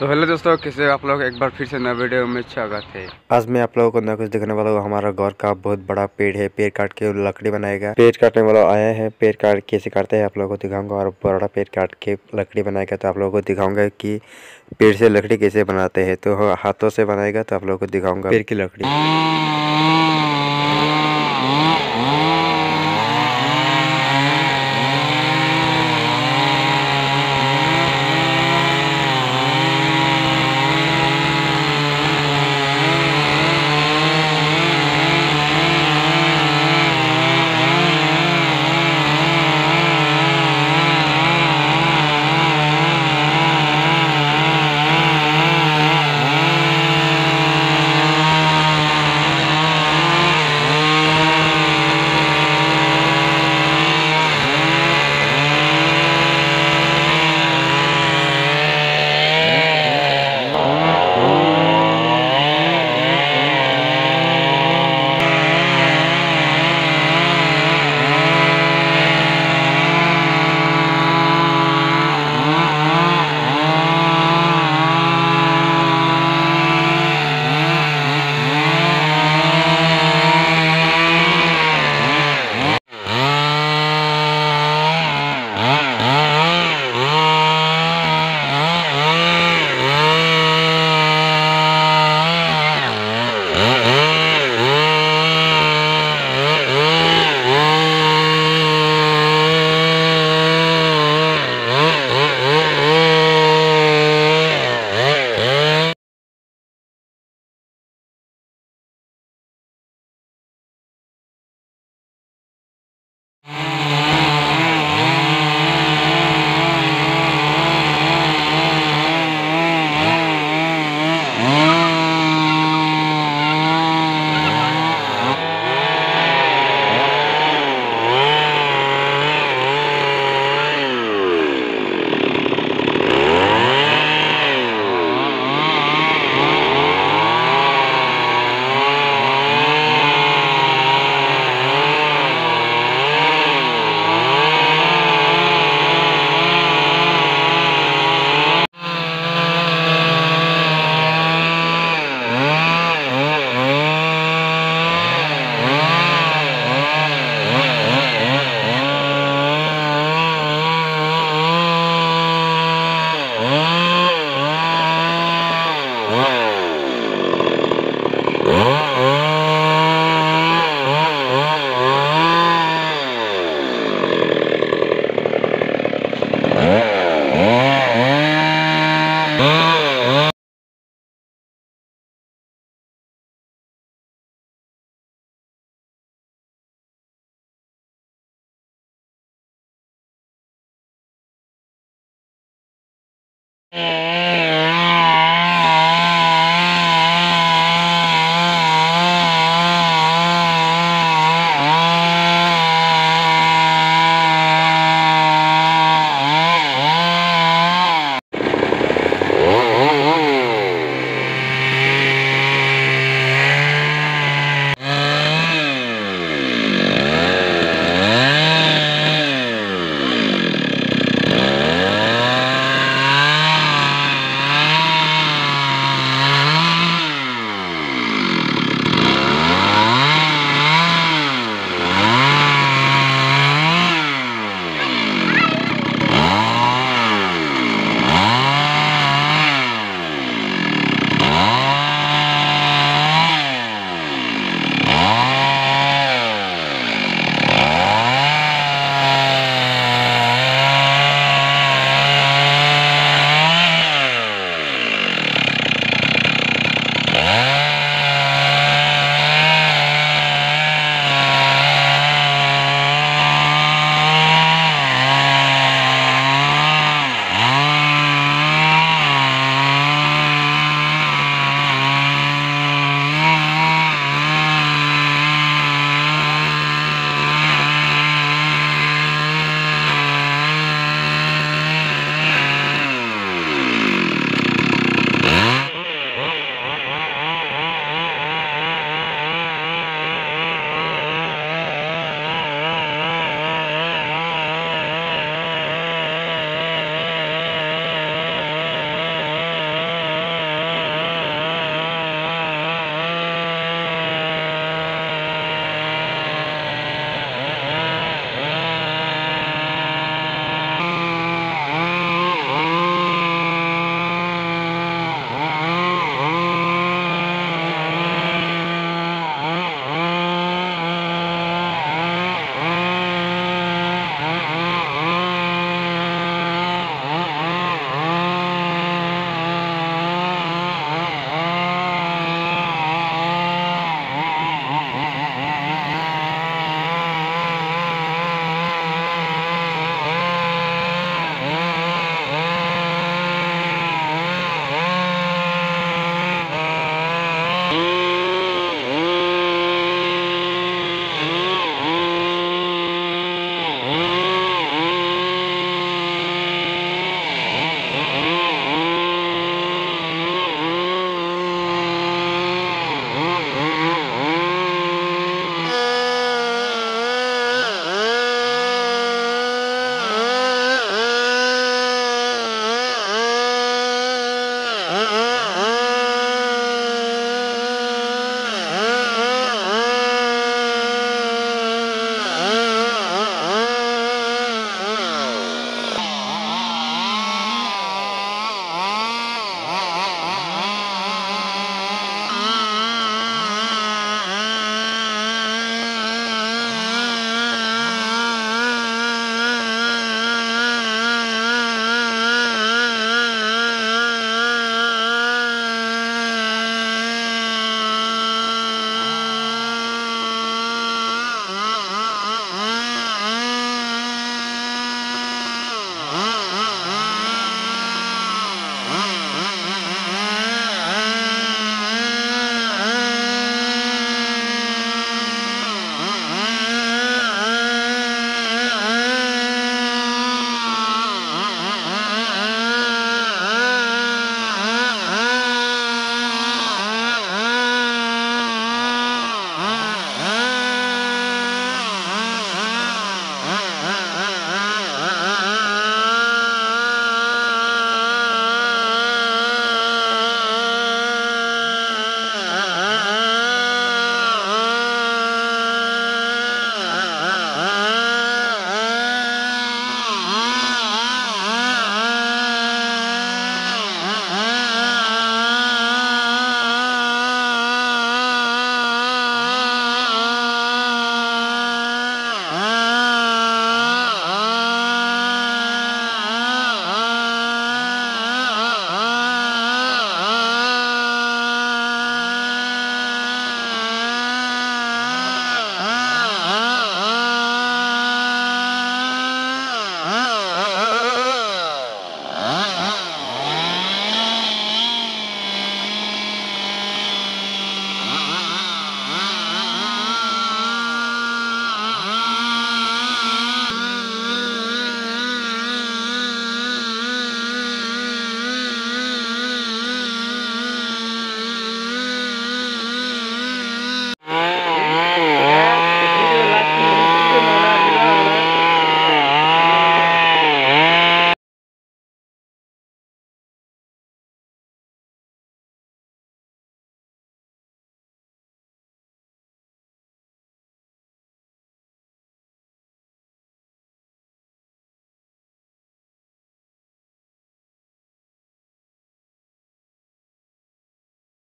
तो हेलो दोस्तों कैसे आप लोग? एक बार फिर से नए वीडियो में स्वागत है। आज मैं आप लोगों को नया कुछ दिखाने वाला हूँ। हमारा घर का बहुत बड़ा पेड़ है। पेड़ काट के लकड़ी बनाएगा पेड़ काटने वाला आया है। पेड़ काट कैसे काटते हैं आप लोगों को दिखाऊँगा। और बड़ा पेड़ काट के लकड़ी बनाएगा तो आप लोगों को दिखाऊँगा कि पेड़ से लकड़ी कैसे बनाते हैं। तो हाथों से बनाएगा तो आप लोगों को दिखाऊँगा। पेड़ की लकड़ी। Mm.